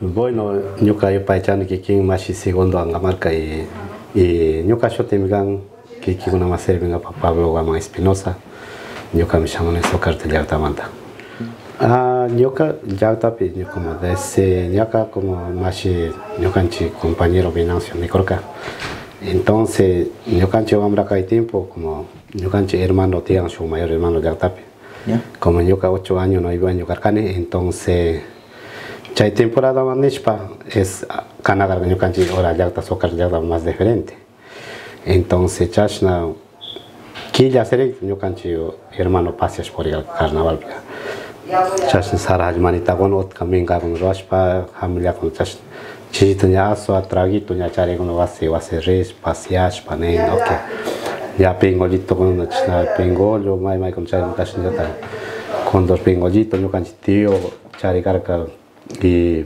Bueno, ñuka yupaychani kikin mashi segundo angamarka y y ñuka shotimigan kikikuna maservinga pa Pablo Guaman Espinosa ñuka mi shamane socarte llagtamanta. Ah, ñuka llagtapi como desde ñuka como mashi ñukanchi compañero Venancio Nicorca. Entonces, ñukanchi amra kai tiempo como ñukanchi hermano tian su mayor hermano. ¿Ya? Como ñuka ocho años no iba a ñucarcane, entonces Chay temporada manishpa es Kanagar ñukanchi ora llagta soccer llagta más diferente. Entonces chashna quilla serek ñukanchi hermano paseas por el carnaval. Chashna sara manita con ot kaminga con roshpa familia con chashna chito nya aso atragito nya chare con vase vase res paseas panen okay. Ya pingolito con chashna pingollo mai mai con chare chashna con dos pingollitos ñukanchi tío chare carca y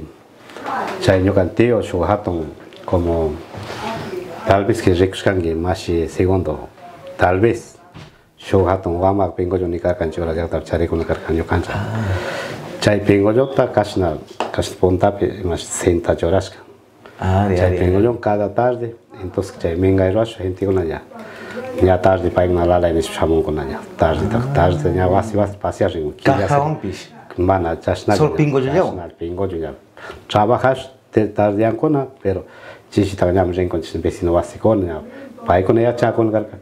chañokan teo shu hatun como tal vez que rikushkan más y segundo tal vez shu hatun wamak pingo yo nikar kan la jak tar chare kun kan yo kan chay pingo yo ta kashna kash ponta pe mas senta choraska chay pingo yo cada tarde entonces chay menga y rasho gente con allá ya tarde pa en lala en su chamon con allá tarde tarde ya vas y vas pasear en caja un mana chasna Solo pingo yo llevo. Chasna, pingo yo llevo. trabajas te tarde ancona pero chichi ta nyam ren con vecino vasikon ya pai con ya cha con garka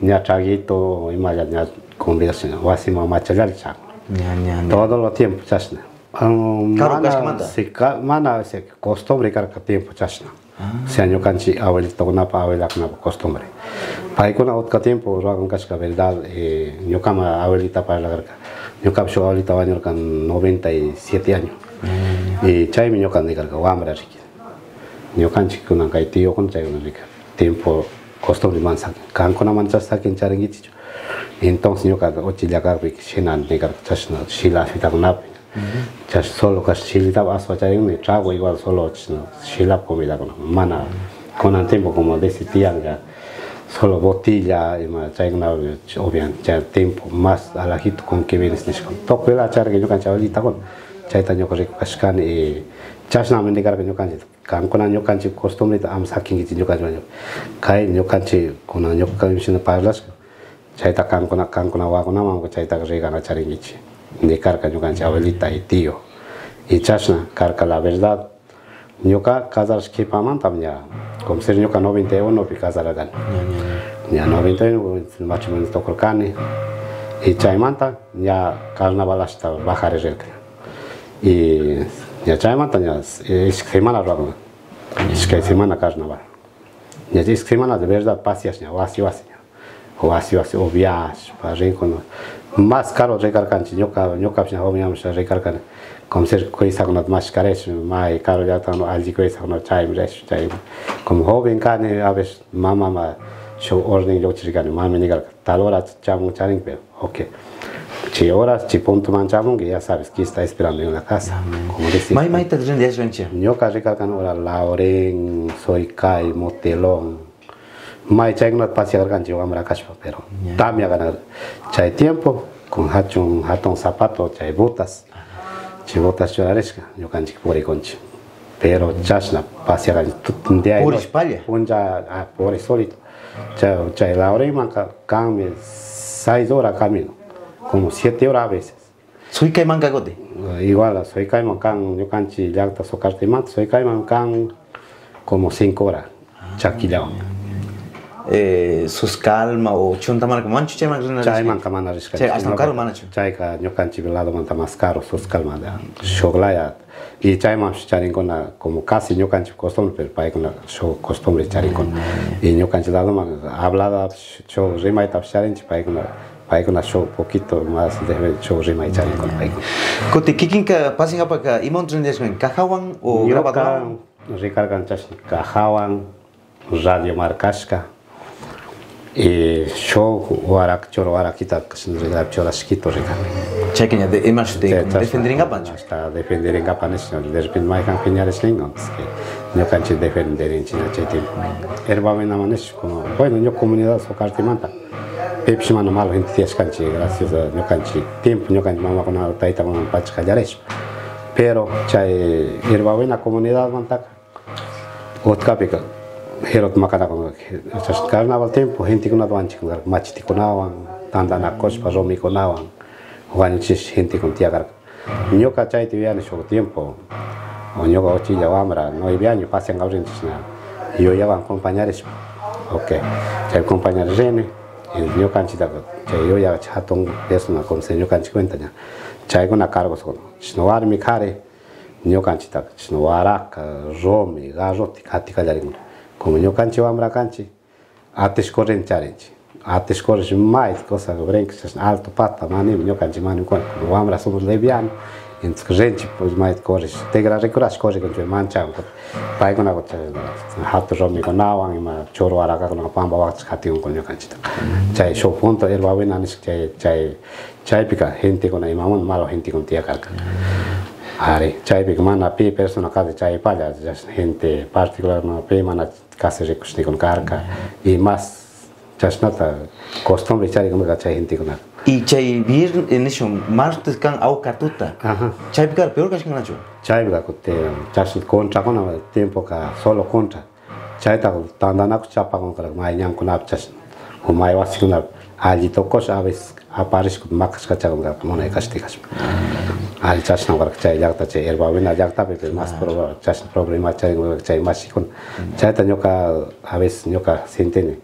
nya chaguito imaya nya conversación vasima machayal cha Ya, ya, ya. todo lo tiempo chasna Um, Claro, mana cascamanta. si ka, mana se costumbre carka tiempo chasna se año canchi abuelito con pa abuela con costumbre pai con otra tiempo ruagan casca verdad eh, yo kama abuelita para la garca nyokab shawali tawa nyorkan 97 año mm. y chay mi nyokan de carga wamra riki nyokan chiku nan kai tiyo kon chay unan rika tiempo costumbre man sak kan kona man chas sakin charangi chicho entonces nyokan ochi lakar bi shenan de carga chasna shila fitak nap chas solo kas shilita aswa charing ne trago igual solo chino shila comida con mana mm. con tiempo como de sitianga solo botilla bottiglia ima cek na obian cek tempo mas ni hit kon kebenes nishkon que yo acara genyo kan con chay ta tanyo kore kaskan e chas na mende kara genyo kan cek kan kona nyo kan cek kostum am saking gitu yo cancha cek kai yo cancha cek kona nyo kan mishina parlas cai tak kan kona kan kona wa kona mam chay tak re kana cari gitu nekar kan nyo kan cawali tai tio e cas na kar la verdad nyoka kazar shki paman tam nya kom ser nyoka no binte o no pi kazar agan nya no binte machi men to korkani i chaimanta nya kalna balashta bahare jelka i nya chaimanta nya isk semana rogo isk semana kažna ba nya isk semana de verdad pasias nya wasi wasi wasi wasi obias pa rinkono mas нека нека nyoka nyoka psna homiam sha ser coisa con más cares más caro ya tan allí coisa con time res time como joven cane a veces mamá ma show orden yo chirgan mami ni gal tal hora chamu charing pero okay si horas si punto manchamos que ya sabes que está esperando en la casa como decís Mai mai ta dren dia renche. ñoka recargan ora lauren soy kai motelón. Mai chay no pasia gargan yo amra kaspa pero tamia ganar chay tiempo con hachun hatón zapato chay botas chay botas cholaresca yo canchi por conchi pero chasna pasia gan tutun de ahí Por España. punja a por solito. Chay chay lauren manca cambia seis horas camino como siete horas a veces. Soy kai manga gote. igual soy caimán can yo canchi llagta socarte mat soy caimán can como cinco horas chaquillao Eh, sus calma o chonta marca manchu che marca chay man kamana riska Chay, hasta un caro manacho. chay ka yo canchi velado manta más caro sus calma da shoglaya. Y chay man charin con la como casi yo canchi costumbre pero pai con la show costumbre charin con y yo canchi dado man hablada show rima y tap charin pai con la pai con la show poquito más de show rima y charin con con Kote kikin ka passing apa ka imon dren dia sen kahawan o acá recargan chas cajawan radio marcasca y show warak choro warak kita kesin regar chora skito recargan Checknya de emas de defender nga pancho. hasta defender en capanes no de repente mai kan lingon que no kan che defender en china che tiempo erba me na manes como bueno yo comunidad so cartimanta pepsi mana malo gente ties kan che gracias a no kan che tiempo no kan mama con taita con pach callares pero chay irbabuena comunidad mantaka otkapika herot makana con chas carnaval tempo gente kuna tuanchi kuna machiti kunawan tanda na kospa romi kunawan wanchis gente con tiagar nyoka chay tivian sho tiempo o nyoka ochi ya wamra no ibiaño pasen gaurin chisna yo ya van acompañares ok chay acompañar rene y nyoka anchita chay yo ya chatong persona con se nyoka anchi cuenta ya. Chay kuna cargo so no war mi kare nyoka anchita no waraka romi garoti katika jaringo Comunhão cantiu amra canti. Ates corrente challenge. Ates corrente mais coisa que brinca, alto pata, mani, minha canti mani, quando amra somos leviano. Więc kręci, mają korzyść. Te gra rekurasz korzyść, kończy manczam. Pajko na kocie, hatu żomi go nałam, ma choro araka go na pamba wakt hati on konio kanci. Czaj sho punto el wawe na nis czaj czaj czaj pica gente go na imamon malo henti go tia kalka. Hari. Chay big mana pi persona kade chay palla gente particular ma pi mana kasere kushni kon karka y más chasnata costumbre chay kon ga chay gente kon. Y chay vir en eso martes kan au katuta. Ajá. Chay picar peor que kan nacho. Chay ga kote chas contra con tiempo ka solo contra. Chay ta tandana chapa kon kala mai nyam kon ap chas. O mai wasikuna ali tokos a veces aparece con macas cachagón ga mona ikashte kashma. ali chashna warak chai jagta chai erba wina jagta pe mas proba chashna problema chai warak chai mas kun chai ta nyoka aves nyoka sentene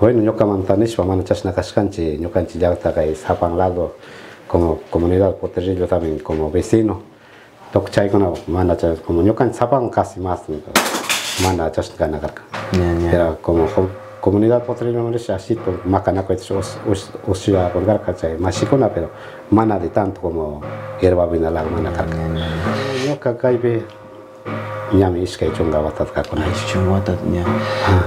bueno nyoka mantanish pa mano chashna kashkanchi nyoka chi jagta kai sapan lado como comunidad protegido también como vecino tok chai kuna mana chai como nyoka sapan casi más mana chashna kanakar era como comunidad potrina no es así, macanaco es usia con garcacha, machicona, pero mana de tanto como hierba vinalaga mana carca. Yo cacaibe ñami iskay chunga watat ka kuna. Ay, chunga watat ña.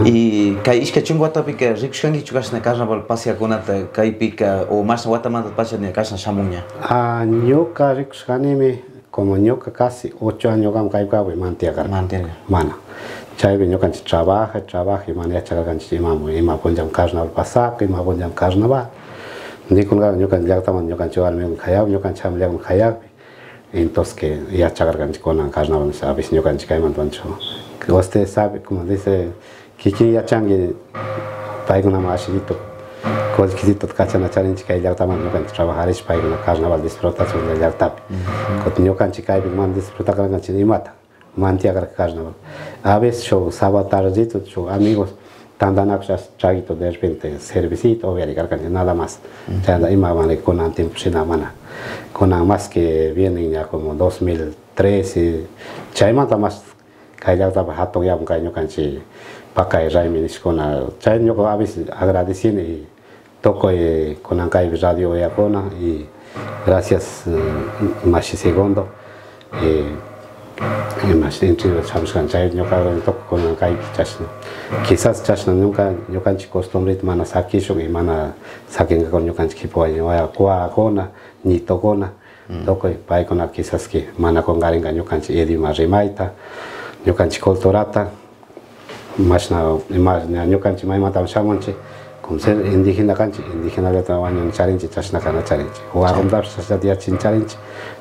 Y kay iskay chunga watapi ka rikushangi chukasna carnaval pasya kunata kay pika o mas watamanta pasya ña kasna shamuña. Ah, ñoka rikushani mi como ñoka casi 8 años gam kay mantia mantiaga. Mantia, Mana chaibe nyoka nchi trabaja trabaja imani achaga kanchi imamu ima konja mkarna ulpasaka ima konja mkarna ba nikunga nyoka nyaka tama nyoka nchi wale mengu kaya nyoka nchi amlia mengu kaya entonces que ya chagar kanchi kona kajna bana sabe si nyoka nchi kaya mantoncho usted sabe como dice kiki ya changi pai kuna maashirito Kol kiti tot kacha na chalin chikai jar taman nyokan chikai bahari chikai nyokan karna bal disprota chikai jar tap. Kot nyokan chikai bing man disprota karna chini imata. Kar carnaval. A veces yo sábado tardito, yo amigos, tandanaxas chaguito de repente servicito, ver y nada más. Ya da ima mane con tiempo sin mana. Con más que vienen ya como 2013, chay mata más kaya ya taba hato ya kaya nyo kanchi pakai rai minis kona chay nyo ko a veces agradecen y toco eh, con kaya radio ya y gracias eh, más segundo. Eh, 마시든지 잠시간 자유 요카는 토코는 가이 자신 기사스 자신 누가 요칸치 코스톰리트 마나 사키쇼게 마나 사겐가 건 요칸치 키포아니 와야 고아고나 니토고나 도코 바이코나 기사스키 마나 건가링가 요칸치 에디 마리마이타 요칸치 콜토라타 마시나 마시나 요칸치 마이마타 샤몬치 Komsen indigen akanci, indigen ada tawanyo ni challenge, tas na cana challenge. Wa homdap chasna dia chin challenge,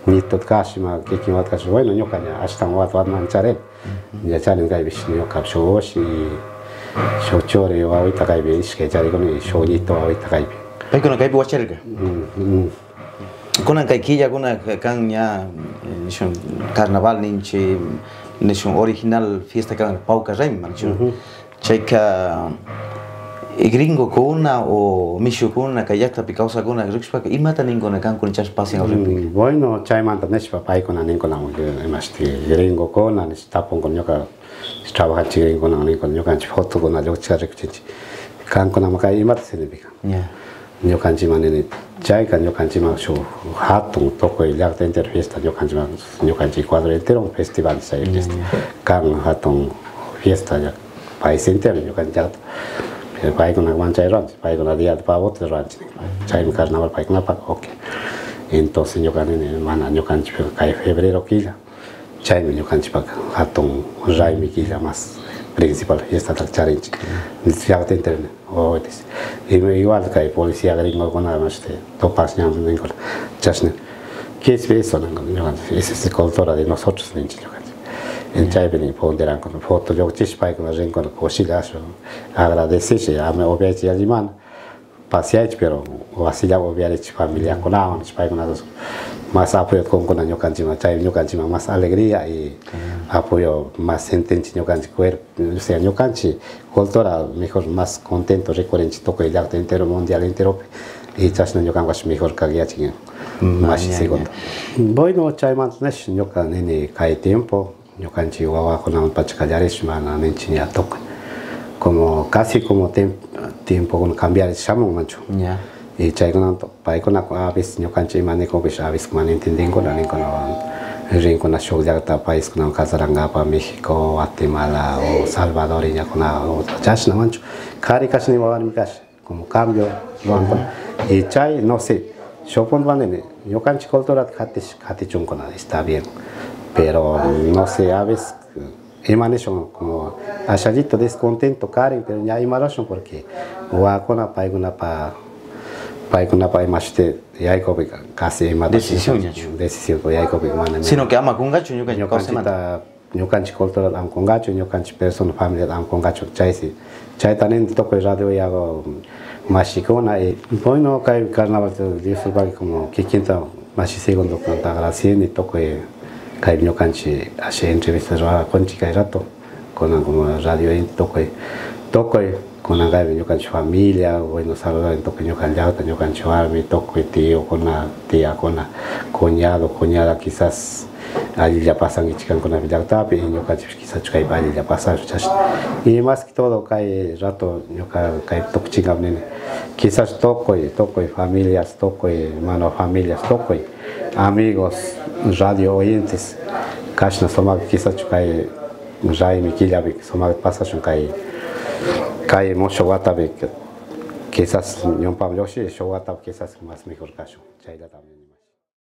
ni tot kash ma keki wat kashi wa no nyoka ni ashtan wat wat man chare. Ya challenge gai bishi no kap sho shi sho chore wa wi takai be shi ke chare ko ni sho ni to wa wi takai be. Pai kono kai bi wa chare ga. Konan kai kija kunan kan ya shon carnaval ninchi nishon original fiesta kan pauka rain man shun Cheka gringo kuna o mishukuna kayaktapi kawsakuna rikushpaka imata ninkuna kankuna chashpasin olympic bueno chaymanta nishpa paykuna ninkuna imashti. Gringokuna nish tapunkuna ñuka trabajanchik gringokuna ninkuna ñukanchik fotokuna lluqchika rikuchinchik kankunama kay imata sinipikan ñukanchikma nini chayka ñukanchikma shuk hatun tukuy llakta entero fiesta ñukanchikma ñukanchik cuadro entero un festival chay kan hatun fiesta país entero ñukanchikta chi Pero pai con una chay ranch, pai con la día de pavo de ranch. Chay mi carnaval pai con la pa, ok. Entonces yo en mana yo can chipa kai febrero kila. Chay mi yo can chipa hatong rai mi kila más principal fiesta tal challenge. Ya te. Oh, this. Y igual kai policía gringo con nada más te topas nyam ningol. Chasne. ¿Qué es eso? Esa es la cultura de nosotros, en Chaibini ponderan con foto. Yo chispai con ren con cosidas agradecer a me obviamente alimán pasear pero wasilla obviamente familia con aún chispai con dos más apoyo con con año canchima chay año canchima más alegría y apoyo más sentencia año canchi cuerpo o sea año canchi cultura mejor más contento recurrente toco el arte entero mundial entero y chas año canchi mejor caguía chingón más segundo bueno chay más nesh año can nene cae tiempo Yo Chihuahua con la pachacallares, mana nenchinia toca. Como casi como tiempo con cambiar el chamo, mancho. Ya. Y chay con pai con la avis, yo canchi mane con que aves, man entienden con la con la rin con la show de alta país con la casaranga pa México, Guatemala o Salvador y ya con la chachna, mancho. Cari casi ni va a ni como cambio, y chay, no sé. Shopon van en, yo canchi cultura, cate chun chunco, está bien. Pero no sé, a veces emanation como achadito descontento Karen, pero ya emanation porque wakona paiguna pa paiguna pa imashte yaikobi casi emanation Decisión, yacho. decisión ko yaikobi mana Sino que ama con gacho, yo que causa man. ñukanchita ñukanchik cultural am kongacho ñukanchik persona familia am kongacho chaysi chaytanen tokoy radio yago mashikona y bueno kay carnaval disfrutar como kikinta mashi segundo conta agradeciendo y tokoy kay ñukanchik ashe entrevista ra konchi kay rato con radio y tokoy tokoy con la gabe ñukanchik familia bueno saludar tokoy ñukan llauta ñukanchik warmi tokoy tío con la tía con la cuñado cuñada quizás allí ya pasan y chican con la villagtapi y yo quizás chukay allí ya y más que todo cae rato yo cae toco chingam nene. Quizás toco y toco familias toco mano familias toco amigos žadio ojentis, kašna soma kisaču kai žaimi kiljabik, soma pasačun kai kai mo shogatabik, kisas nyompam yoshi shogatab kisas mas mihur kashu, chaida tamien.